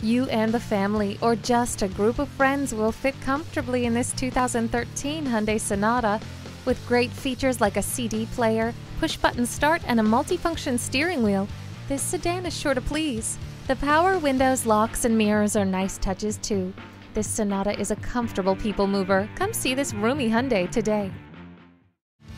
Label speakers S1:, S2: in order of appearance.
S1: You and the family, or just a group of friends, will fit comfortably in this 2013 Hyundai Sonata. With great features like a CD player, push button start, and a multifunction steering wheel, this sedan is sure to please. The power windows, locks, and mirrors are nice touches too. This Sonata is a comfortable people mover. Come see this roomy Hyundai today.